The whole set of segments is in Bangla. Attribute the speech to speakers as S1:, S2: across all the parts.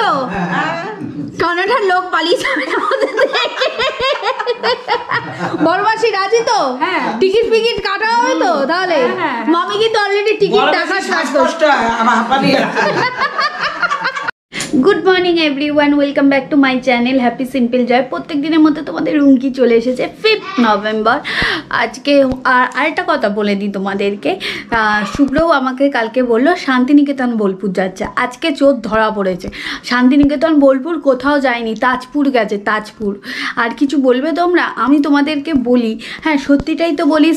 S1: তো কানাডার লোক পালিয়ে যাবে দেখে। রাজি তো
S2: হ্যাঁ।
S1: টিকিট ফিকিট কাটা হবে তো তাহলে
S2: হ্যাঁ, হ্যাঁ।
S1: মামি কিন্তু অলরেডি টিকিট টাকা
S3: শ্বাসকষ্ট আমার হাঁপানি
S1: good morning everyone welcome back to my channel happy simple জয় প্রত্যেক দিনের মধ্যে তোমাদের রুমকি চলে এসেছে? ফিফথ নভেম্বর আজকে আর আরেকটা কথা বলে দিই তোমাদেরকে। শুভ্রও আমাকে কালকে বলল, শান্তিনিকেতন বোলপুর যাচ্ছে। আজকে চোর ধরা পড়েছে। শান্তিনিকেতন বোলপুর কোথাও যায়নি, তাজপুর গেছে, তাজপুর। আর কিছু বলবে তোমরা? আমি তোমাদেরকে বলি হ্যাঁ সত্যিটাই তো বলি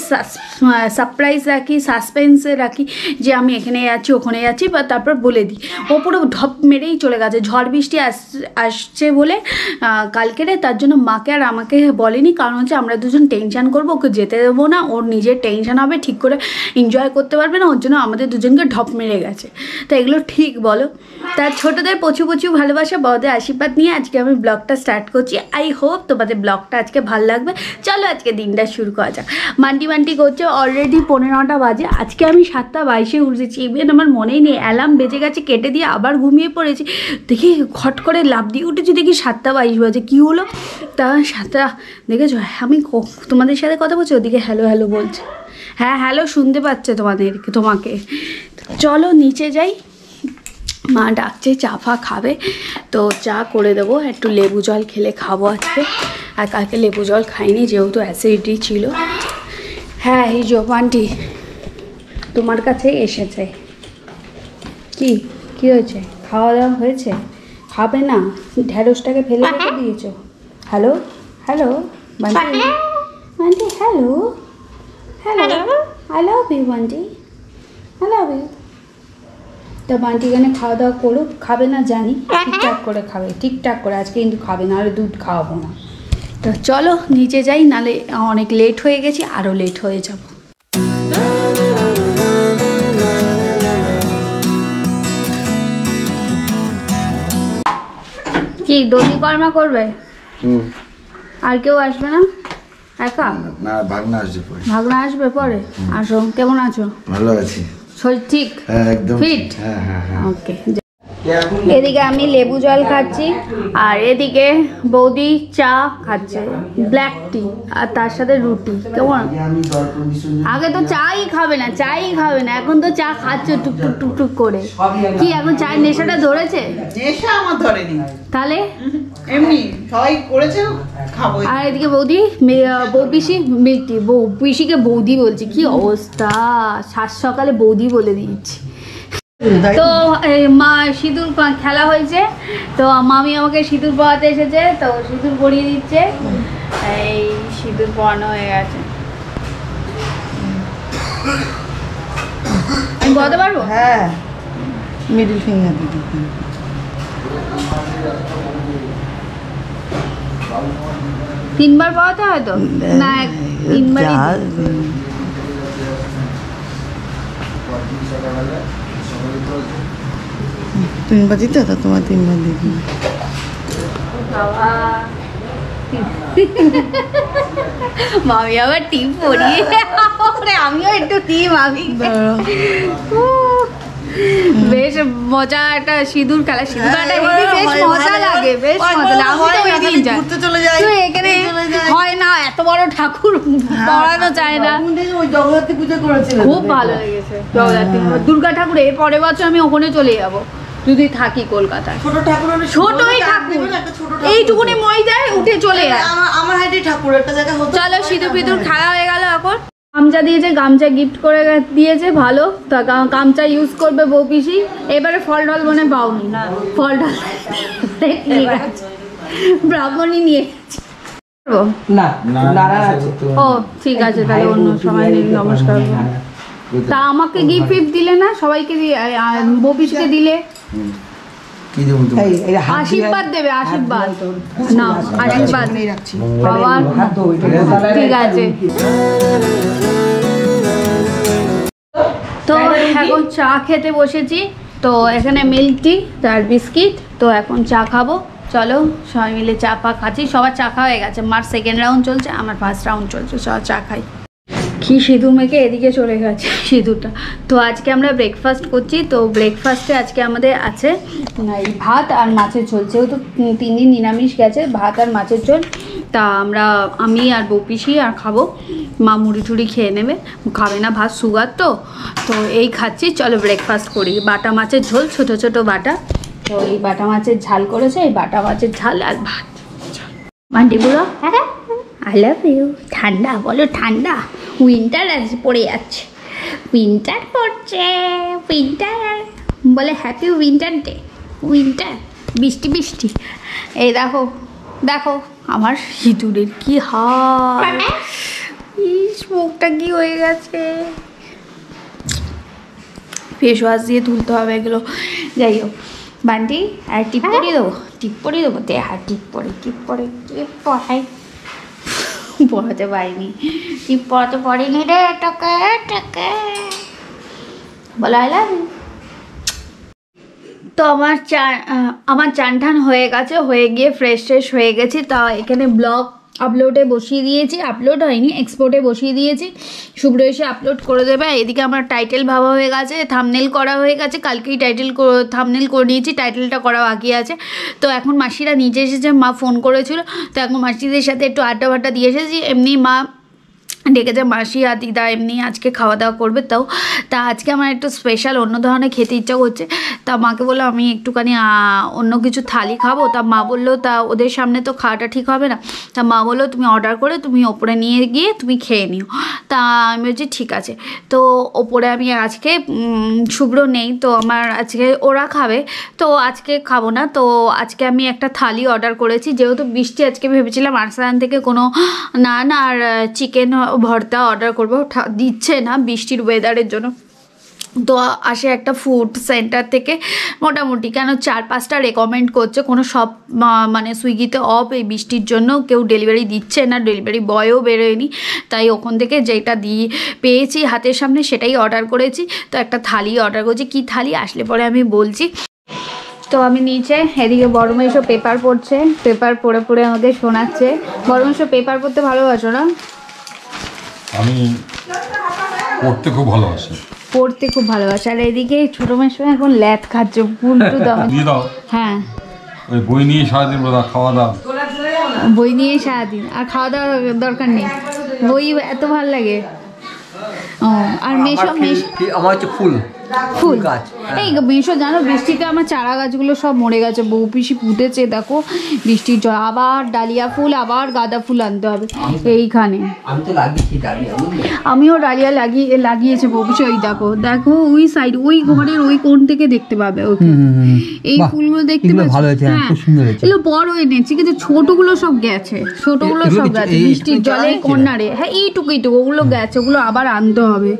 S1: সারপ্রাইজ রাখি সাসপেন্সে রাখি যে আমি এখানে যাচ্ছি ওখানে যাচ্ছি বা তারপর বলে দিই। ও পুরো ঢপ মেরেই চলে গেছে। ঝড় বৃষ্টি আস- আসছে বলে কালকেরে তার জন্য মাকে আর আমাকে বলেনি। কারণ হচ্ছে আমরা দুজন টেনশন করব, ওকে যেতে দেবো না। ওর নিজের টেনশন হবে, ঠিক করে এনজয় করতে পারবে না। ওর জন্য আমাদের দুজনকে ঢপ মেরে গেছে। তো এগুলো ঠিক বলো। তার ছোটদের প্রচুর প্রচুর ভালোবাসা, বড়দের আশীর্বাদ নিয়ে আজকে আমি ব্লগটা স্টার্ট করছি। আই হোপ তোমাদের ব্লগটা আজকে ভালো লাগবে। চলো আজকে দিনটা শুরু করা যাক। মান্টি মান্টি করছে অলরেডি পনেরোটা বাজে। আজকে আমি সাতটা বাইশে উঠেছি। ইভেন আমার মনেই নেই অ্যালার্ম বেজে গেছে, কেটে দিয়ে আবার ঘুমিয়ে পড়েছি। দেখি খট করে লাভ দিয়ে উঠেছি, দেখি সাতটা বাইশ বাজে। কী হলো? তা সাতটা, দেখেছ? আমি তোমাদের সাথে কথা বলছি, ওদিকে হ্যালো হ্যালো বলছে। হ্যাঁ হ্যালো শুনতে পাচ্ছে তোমাদের, তোমাকে। চলো নিচে যাই। মা ডাকছে, চা ফা খাবে। তো চা করে দেবো, একটু লেবু জল খেলে খাব আজকে। আর কালকে লেবু জল খাইনি, যেহেতু অ্যাসিডিটি ছিল। হ্যাঁ এই জোপানটি তোমার কাছে এসেছে। কি কি হয়েছে? খাওয়া দাওয়া হয়েছে? খাবে না? ঢ্যাঁড়সটাকে ফেলে রেখে দিয়েছ। Hello? Hello? Bunty? Bunty hello? Hello? I love you Bunty. I love you তা বান্টি এখানে খাওয়া দাওয়া করুক খাবে না জানি। ঠিকঠাক করে খাবে ঠিকঠাক করে। আজকে কিন্তু খাবে না আর দুধ খাওয়াবো না। তো চলো নিচে যাই নালে অনেক লেট হয়ে গেছি আরও লেট হয়ে যাব। কি দলি কর্মা করবে?
S4: হুম।
S1: আর কেউ আসবে না? একা?
S4: না ভাগনা আসবে পরে।
S1: ভাগনা আসবে পরে? আসো কেমন আছো?
S4: ভালো আছি।
S1: শরীর ঠিক?
S4: হ্যাঁ একদম ফিট? হ্যাঁ হ্যাঁ হ্যাঁ।
S1: ওকে এদিকে আমি লেবু জল খাচ্ছি আর এদিকে বৌদি চা খাচ্ছে ব্ল্যাক টি আর তার সাথে রুটি কেমন? আগে তো চাই খাবে না চাই খাবে না এখন তো চা খাচ্ছে টুকটুক টুকটুক করে। কি এখন চায়ের নেশাটা ধরেছে?
S3: নেশা আমার ধরেনি।
S1: তাহলে?
S3: এমনি সবাই করেছে খাব
S1: আর এদিকে বৌদি বউ পিসি মেয়েটি বউ পিসিকে বৌদি বলছে কি অবস্থা? সাত সকালে বৌদি বলে দিচ্ছি তো মা সিঁদুর খেলা হয়েছে। তো মামি আমাকে সিঁদুর পড়াতে এসেছে তো সিঁদুর পরিয়ে দিচ্ছে। এই সিঁদুর পড়ানো হয়ে গেছে। আমি বলতে পারব?
S3: হ্যাঁ মিডিল ফিঙ্গার দিদি
S1: তিনবার পরাতে হয় তো? না তিনবারই
S3: তিনবার দিতে তো তোমার তিনবার দিদি
S1: মামি আবার টিপ পরিয়ে। আমিও একটু টিপ আমি। বেশ মজা একটা সিঁদুর খেলা। সিঁদুর খেলাটা এমনি বেশ মজা লাগে বেশ মজা লাগে।
S3: ঘুরতে চলে যাই
S1: তো এখানে হয় না এত বড় ঠাকুর পড়ানো যায় না।
S3: ওই জগদ্ধাত্রী পুজো করেছিল
S1: খুব ভালো লেগেছে জগদ্ধাত্রী দুর্গা ঠাকুর এর পরের বছর আমি ওখানে চলে যাব যদি থাকি কলকাতায়।
S3: ছোট ঠাকুর
S1: ছোটই ঠাকুর। এইটুকুনি মই যায় উঠে চলে যায়।
S3: আমার হাইটে ঠাকুর একটা জায়গায় হতো
S1: চলো সিঁদুর পিঁদুর খেলা হয়ে গেল এখন। গামছা দিয়েছে গামছা গিফট করে দিয়েছে ভালো। তা গামছা ইউজ করবে বউ পিসি। এবারে ফল টল মনে পাওনি। ফল টল নিয়ে গেছে। ব্রাহ্মণই নিয়ে
S3: আছে
S1: ও ঠিক আছে তাহলে অন্য সময় নমস্কার তা আমাকে গিফট ফিফট দিলে না? সবাইকে দিয়ে বউ পিসিকে দিলে?
S4: কি দেবো
S3: এই এই
S1: আশীর্বাদ দেবে আশীর্বাদ। না আশীর্বাদ
S3: নেই রাখছি।
S1: বাবা
S3: হাত ধো, ওইটা ধো।
S1: ঠিক আছে। তো এখন চা খেতে বসেছি। তো এখানে মিল্ক টি তার বিস্কিট তো এখন চা খাব। চলো সবাই মিলে চা পা খাচ্ছি। সবার চা খাওয়া হয়ে গেছে। মার সেকেন্ড রাউন্ড চলছে আমার ফার্স্ট রাউন্ড চলছে। সব চা খাই। কি সিঁদুর মেখে এদিকে চলে গেছে সিঁদুরটা তো আজকে আমরা ব্রেকফাস্ট করছি তো ব্রেকফাস্টে আজকে আমাদের আছে এই ভাত আর মাছের ঝোল। যেহেতু তিন দিন নিরামিষ গেছে ভাত আর মাছের ঝোল তা আমরা আমি আর বপিসি আর খাব। মা মুড়ি টুড়ি খেয়ে নেবে খাবে না ভাত সুগার তো। তো এই খাচ্ছি চলো ব্রেকফাস্ট করি। বাটা মাছের ঝোল ছোট ছোট বাটা। তো এই বাটা মাছের ঝাল করেছে এই বাটা মাছের ঝাল আর ভাত। মান্টিগুলো আই লাভ ইউ ঠান্ডা বলো ঠান্ডা। উইন্টার আজ পড়ে যাচ্ছে। উইন্টার পড়ছে উইন্টার বলে হ্যাপি উইন্টার ডে উইন্টার বৃষ্টি বৃষ্টি। এই দেখো দেখো আমার সিঁদুরের কি হাল ইস মুখটা কি হয়ে গেছে। ফেস ওয়াশ দিয়ে তুলতে হবে এগুলো। যাই হোক বান্টি আর টিপ পরিয়ে দেবো টিপ পরিয়ে দেবো। দে আর টিপ পরে টিপ পরে টিপ পড়াই পড়াতে পারিনি। টিপ পড়াতে পারিনি রে? টাকা টাকা। বলা এলাম তো আমার চান আমার চান টান হয়ে গেছে, হয়ে গিয়ে ফ্রেশ ফ্রেশ হয়ে গেছি, তা এখানে ব্লগ আপলোডে বসিয়ে দিয়েছি আপলোড হয়নি এক্সপোর্টে বসিয়ে দিয়েছি। শুভ্র এসে আপলোড করে দেবে এদিকে আমার টাইটেল ভাবা হয়ে গেছে থামনেল করা হয়ে গেছে, কালকেই টাইটেল থামনেল করে নিয়েছি টাইটেলটা করা বাকি আছে। তো এখন মাসিরা নিজে এসেছে, মা ফোন করেছিল, তো এখন মাসিদের সাথে একটু আড্ডা ফাড্ডা দিয়ে এসেছি, এমনি মা ডেকেছে মাসি আর দিদা এমনি আজকে খাওয়া দাওয়া করবে তাও তা আজকে আমার একটু স্পেশাল অন্য ধরনের খেতে ইচ্ছা করছে। তা মাকে বলল আমি একটুখানি অন্য কিছু থালি খাব। তা মা বলল, তা ওদের সামনে তো খাওয়াটা ঠিক হবে না। তা মা বলল, তুমি অর্ডার করে তুমি ওপরে নিয়ে গিয়ে তুমি খেয়ে নিও। তা আমি বলছি, ঠিক আছে। তো ওপরে আমি আজকে শুভ্র নেই, তো আমার আজকে ওরা খাবে। তো আজকে খাব না, তো আজকে আমি একটা থালি অর্ডার করেছি। যেহেতু বৃষ্টি আজকে ভেবেছিলাম আরসালান থেকে কোনো নান আর চিকেন ভর্তা অর্ডার করব। দিচ্ছে না বৃষ্টির ওয়েদারের জন্য। তো আসে একটা ফুড সেন্টার থেকে মোটামুটি কেন চার পাঁচটা রেকমেন্ড করছে। কোনো সব মানে সুইগিতে অফ এই বৃষ্টির জন্য। কেউ ডেলিভারি দিচ্ছে না ডেলিভারি বয়ও বেরোয়নি। তাই ওখান থেকে যেটা দিয়ে পেয়েছি হাতের সামনে সেটাই অর্ডার করেছি। তো একটা থালি অর্ডার করেছি। কী থালি? আসলে পরে আমি বলছি। তো আমি নিচে, এদিকে বড় মেশো পেপার পড়ছে। পেপার পড়ে পড়ে আমাকে শোনাচ্ছে। বড় মেশো পেপার পড়তে ভালোবাসো না?
S2: আমি পড়তে খুব ভালোবাসি।
S1: পড়তে খুব ভালোবাসি। আর এদিকে ছোট মেশো এখন ল্যাথ খাচ্ছে পুলটু দাম
S2: দিয়ে দাও।
S1: হ্যাঁ।
S2: ওই বই নিয়ে সারাদিন বোধ খাওয়া দাওয়া।
S1: বই নিয়ে সারাদিন। আর খাওয়া দাওয়ার দরকার নেই। বই এত ভালো লাগে। ও আর মেশো মেশো
S5: আমার হচ্ছে ফুল।
S1: ফুল
S5: গাছ।
S1: এই জানো বৃষ্টিতে আমার চারা গাছগুলো সব মরে গেছে। বউ পিসি পুঁতেছে দেখো বৃষ্টির জল। আবার ডালিয়া ফুল আবার গাঁদা ফুল আনতে হবে। এইখানে। আমিও ডালিয়া লাগিয়ে লাগিয়েছে বউপিসি ওই দেখো দেখো ওই সাইড ওই ঘরের ওই কোণ থেকে দেখতে পাবে ওকে। এই ফুলগুলো দেখতে পাচ্ছ?
S5: হ্যাঁ, সুন্দর
S1: এগুলো বড় এনেছি কিন্তু ছোটগুলো সব গেছে। ছোটগুলো সব গেছে। বৃষ্টির জলে? কন্যারে। হ্যাঁ এইটুকু এইটুকু ওগুলো গেছে ওগুলো আবার আনতে হবে।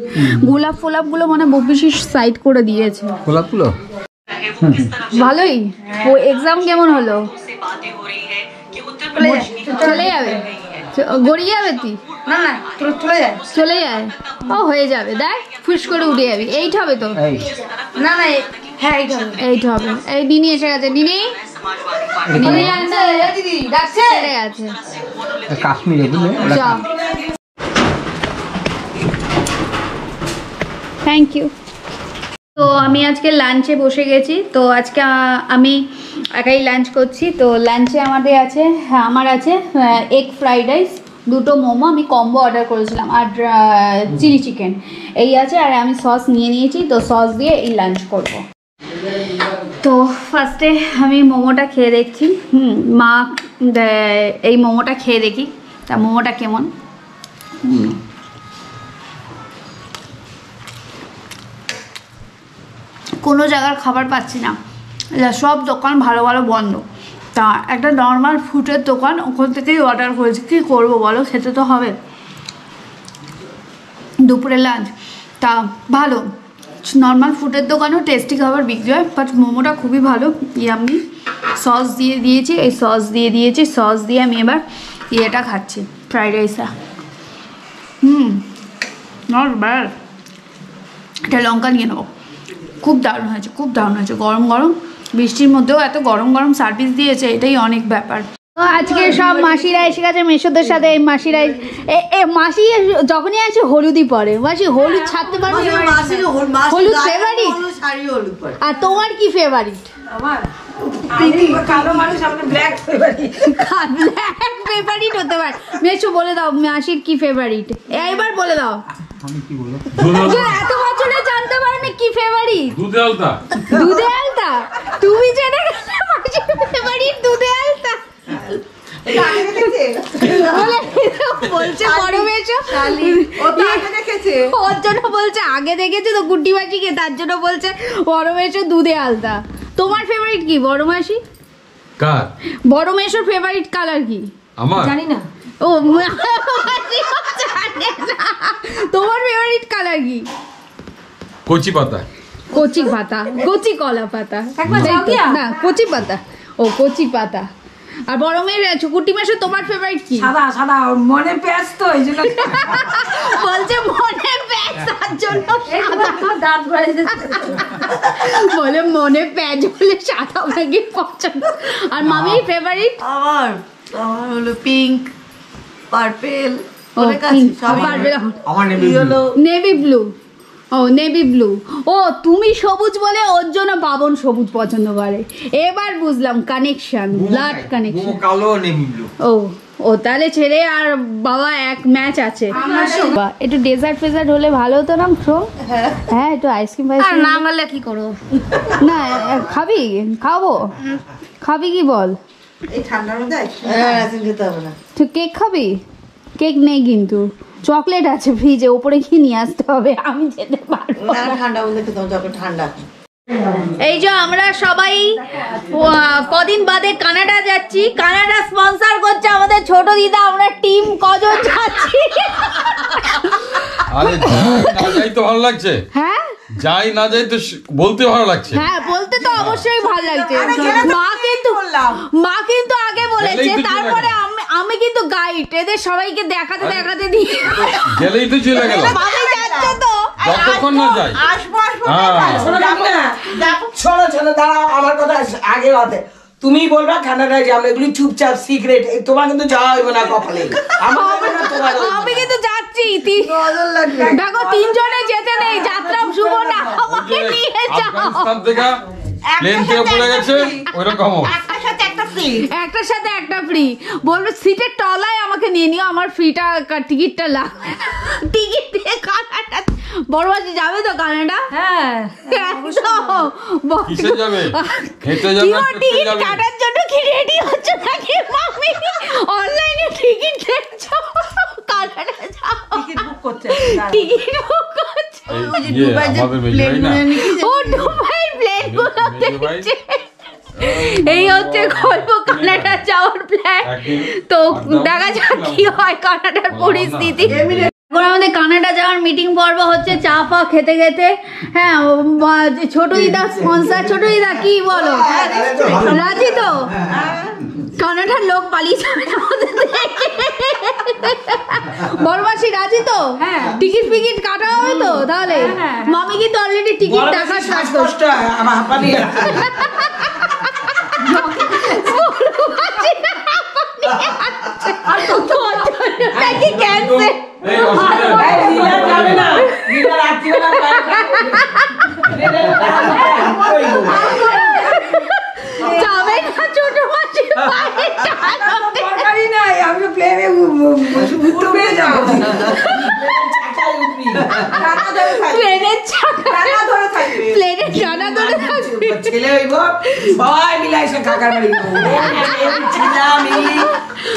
S1: গোলাপ ফোলাপগুলো মানে বপিসি সাইড করে দিয়েছে।
S5: গোলাপগুলো
S1: ভালোই। ও এক্সাম কেমন হলো? চলে যাবে? গড়িয়ে যাবে তুই
S3: না না চলে যায়।
S1: চলে যায়? ও হয়ে যাবে। দেখ ফুস করে উঠে যাবি। এইট হবে তো?
S3: না না হ্যাঁ এইটা হবে।
S1: এইট হবে। এই নিনি এসে গেছে। নিনি আনছে
S3: এ দিদি ডাকছে।
S1: এসে
S5: কাশ্মীরে বুঝলে?
S1: থ্যাংক ইউ তো আমি আজকে লাঞ্চে বসে গেছি। তো আজকে আমি একাই লাঞ্চ করছি। তো লাঞ্চে আমাদের আছে হ্যাঁ, আমার আছে এগ ফ্রাইড রাইস দুটো মোমো। আমি কম্বো অর্ডার করেছিলাম আর চিলি চিকেন এই আছে আর আমি সস নিয়ে নিয়েছি। তো সস দিয়ে এই লাঞ্চ করব। তো ফার্স্টে আমি মোমোটা খেয়ে দেখছি। হুম মা এই মোমোটা খেয়ে দেখি। তা মোমোটা কেমন? হুম। কোনো জায়গার খাবার পাচ্ছি না। সব দোকান ভালো ভালো বন্ধ। তা একটা নর্মাল ফুডের দোকান ওখান থেকেই অর্ডার করেছি। কী করব বলো? খেতে তো হবে। দুপুরে লাঞ্চ তা ভালো। নর্মাল ফুডের দোকানেও টেস্টি খাবার বিক্রি হয় বাট মোমোটা খুবই ভালো। ইয়াম্মি সস দিয়ে দিয়েছি। এই সস দিয়ে দিয়েছি। সস দিয়ে আমি এবার ইয়েটা খাচ্ছি ফ্রাইড রাইসটা হুম নট ব্যাড এটা লঙ্কা নিয়ে নেব। খুব দারুণ হয়েছে খুব দারুণ হয়েছে। গরম গরম বৃষ্টির মধ্যেও এত গরম গরম সার্ভিস দিয়েছে এটাই অনেক ব্যাপার। তো আজকে সব মাসিরা এসে গেছে মেশোদের সাথে এই মাসিরা এ- মাসি যখনই আসে হলুদই পরে। মাসি হলুদ ছাড়তে পারবে হলুদ ফেভারিট আর তোমার কি ফেভারিট
S3: কালো মানুষ আমাকে ব্ল্যাক ফেভারিট
S1: ব্ল্যাক ফেভারিট হতে পারে? মেশো বলে দাও মাসির কি ফেভারিট এইবার বলে দাও। যে
S2: আলতা
S1: এত বছরে জানতে পারোনি কি ফেভারিট
S2: দুধে আলতা।
S1: দুধে আলতা? তুমি জেনে মাসির ফেভারিট দুধে আলতা। বলছে বড় মেশো
S3: ও তো আগে দেখেছে।
S1: ওর জন্য বলছে আগে দেখেছে তো গুড্ডি মাসিকে তার জন্য বলছে বড় দুধে আলতা। তোমার ফেভারিট কি বড় মাসি?
S2: কার?
S1: বড় মেশোর ফেভারিট কালার কি?
S2: আমার?
S3: জানি না।
S1: ও জানে না। তোমার ফেভারিট কালার কি?
S2: কচি পাতা।
S1: কচি পাতা কচি কলা পাতা। না কচি পাতা। ও কচি পাতা। আর বড় মেয়ের কুটি মাসে তোমার ফেভারিট কি?
S3: সাদা সাদা মনে পেঁয়াজ তো এই জন্য।
S1: বলছে মনে প্যাচ তার জন্য সাদা।
S3: দাঁত ভরে
S1: বলে মনে প্যাচ বলে সাদা ব্যাগে পছন্দ। আর মামির ফেভারিট
S6: আমার আমার হলো পিঙ্ক পার্পেল
S5: আমার নেবে
S6: হলো
S1: নেভি ব্লু ও নেভি ব্লু। ও তুমি সবুজ বলে ওর জন্য বাবন সবুজ পছন্দ করে। এবার বুঝলাম কানেকশন ব্লাড কানেকশন
S5: কালো নেবি ব্লু।
S1: ও ও তাহলে ছেলে আর বাবা এক ম্যাচ আছে। একটু ডেজার্ট ফেজার্ট হলে ভালো হতো না শোন হ্যাঁ। একটু আইসক্রিম
S3: আর
S1: ফাইসক্রিম
S3: না হলে কি করব?
S1: না খাবি? খাব? খাবি কি বল?
S6: এই ঠান্ডার মধ্যে হ্যাঁ খেতে হবে না।
S1: তুই কেক খাবি? কেক নেই কিন্তু। চকলেট আছে ফ্রিজে ওপরে কি নিয়ে আসতে হবে আমি যেতে পারব।
S6: না মধ্যে খেতে হবে ঠান্ডা।
S1: এই যে আমরা সবাই কদিন বাদে কানাডা যাচ্ছি। কানাডা স্পন্সর করছে আমাদের ছোট দিদা আমরা টিম কজন যাচ্ছি?
S2: আরে যাই তো ভালো লাগছে।
S1: হ্যাঁ?
S2: যাই না যাই তো বলতে ভালো লাগছে।
S1: হ্যাঁ বলতে তো অবশ্যই ভালো লাগছে। মা কিন্তু মা কিন্তু আগে বলেছে তারপরে। আমি কিন্তু গাইড এদের সবাইকে দেখাতে দেখাতে দিই
S2: গেলেই তো চলে গেল।
S1: তো।
S2: যতক্ষণ না যাই
S6: আসব আসব
S2: হ্যাঁ।
S7: শোনো শোনো দাঁড়াও আমার কথা আগে হবে তুমি বলবা কানাডায় যাব এগুলি চুপচাপ সিক্রেট তোমার কিন্তু যাওয়া হইব না কপালে।
S1: আমি কিন্তু যাচ্ছি দেখো তিনজনে যেতে নেই যাত্রা শুভ না আমাকে নিয়ে যাও।
S2: আফগানিস্তান থেকে প্লেন থেকে পড়ে গেছে ওইরকম
S6: একটার সাথে একটা ফ্রি
S1: একটার সাথে একটা ফ্রি বলবে সিটের তলায় আমাকে নিয়ে নিও আমার ফ্রিটা টিকিটটা টিকিট দিয়ে কানাডা বড় বাজি যাবে তো কানাডা?
S3: হ্যাঁ।
S2: কিসে যাবে? হেঁটে যাবে?
S1: কিও
S2: না ট্রেনে
S1: টিকিট কাটার জন্য কি রেডি হচ্ছে নাকি মামি অনলাইনে টিকিট দেখছ? কানাডা যাও।
S6: টিকিট বুক করতে
S1: টিকিট বুক করছ
S2: এই ইয়ে,
S1: এই হচ্ছে গল্প কানাডা যাওয়ার প্ল্যান তো দেখা যাক। কি হয় কানাডার পরিস্থিতি। আমাদের কানাডা যাওয়ার মিটিং পর্ব হচ্ছে চা ফা খেতে খেতে। হ্যাঁ ছোট দিদা স্পন্সার ছোট দিদা কি বলো? রাজি তো? কানাডার লোক পালিয়ে যাবে বড়মাসি রাজি তো?
S3: হ্যাঁ।
S1: টিকিট ফিকিট কাটা হবে তো তাহলে?
S3: হ্যাঁ।
S1: মামি কিন্তু অলরেডি টিকিট টাকা
S7: হয়, হাঁপানি আছে।
S1: নাকি ক্যান্সেল
S2: এই অসুবিধা নেই।
S7: এই, লীলা যাবে না। লীলা রাত্রিবেলা পায়ে কাটবে। লীলা রাত্রিবেলা
S1: যাবে না ছোট মাসি পায়ে টাকা দেবে।
S3: তরকারি নাই আমি প্লেনে উঠবে যাব
S7: চাকায় উঠবি।
S6: টাকা ধরে থাকবে।
S1: প্লেনের চাকা
S6: ধরে থাকবে
S1: প্লেনের ডানা ধরে থাকবে
S7: ছেলে হইব সবাই মিলে এসে কাকার বাড়ি যাব। এই ছিলাম, এই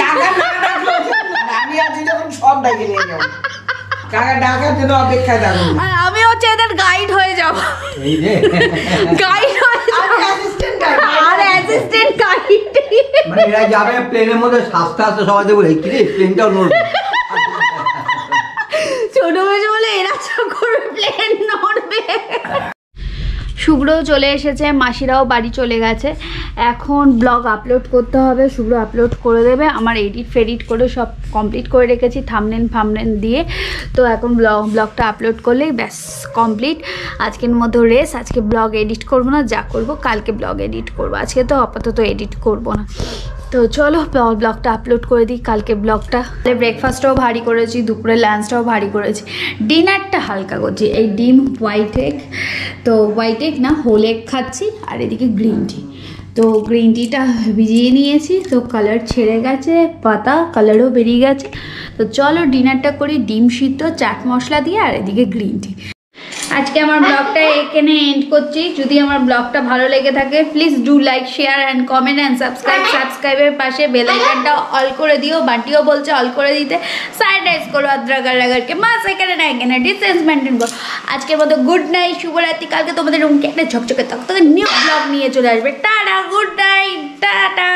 S7: কাকা না ডাকলেও আমি আছি যখন সব ডাকে নিয়ে যাব কাকা ডাকার জন্য অপেক্ষায় থাকব
S1: আর আমি হচ্ছে এদের গাইড হয়ে যাব।
S5: এই রে
S1: গাইড হয়ে যাব। আর অ্যাসিস্ট্যান্ট গাইড
S5: মানে এরা যাবে প্লেনের মধ্যে আস্তে আস্তে সবাই দেখব এই কিরে প্লেনটাও নড়বে
S1: ছোট মেয়ে বলে এরা যা করবে প্লেন নড়বে শুভ্রও চলে এসেছে, মাসিরাও বাড়ি চলে গেছে। এখন ব্লগ আপলোড করতে হবে, শুভ্র আপলোড করে দেবে। আমার এডিট ফেডিট করে সব কমপ্লিট করে রেখেছি থামনেন ফামনেন দিয়ে। তো এখন ব্লগ ব্লগটা আপলোড করলেই ব্যাস কমপ্লিট আজকের মতো রেস আজকে ব্লগ এডিট করব না, যা করব, কালকে ব্লগ এডিট করব। আজকে তো আপাতত এডিট করব না। তো চলো ব্লগটা আপলোড করে দিই কালকে ব্লগটা। ব্রেকফাস্টটাও ভারী করেছি, দুপুরে লাঞ্চটাও ভারী করেছি। ডিনারটা হালকা করছি, এই ডিম হোয়াইট এগ তো হোয়াইট এগ না হোল এগ খাচ্ছি, আর এদিকে গ্রিন টি তো গ্রিন টিটা ভিজিয়ে নিয়েছি, তো কালার ছেড়ে গেছে, পাতা কালারও বেরিয়ে গেছে। তো চলো ডিনারটা করি, ডিম সিদ্ধ, চাট মশলা দিয়ে, আর এদিকে গ্রিন টি আজকে আমার ব্লগটা এখানে এন্ড করছি। যদি আমার ব্লগটা ভালো লেগে থাকে please do like share and comment and subscribe সাবস্ক্রাইবের পাশে বেল আইকনটা অল করে দিও। বান্টিও বলছে অল করে দিতে। স্যানিটাইজ করো আদ্রাগার লাগারকে মাস এখানে না এখানে ডিস্টেন্স মেনটেন করো। আজকের মতো গুড নাইট শুভরাত্রি। কালকে তোমাদের রুমকে একটা ঝকঝকে তক নিউ ব্লগ নিয়ে চলে আসবে। Tata good night tata.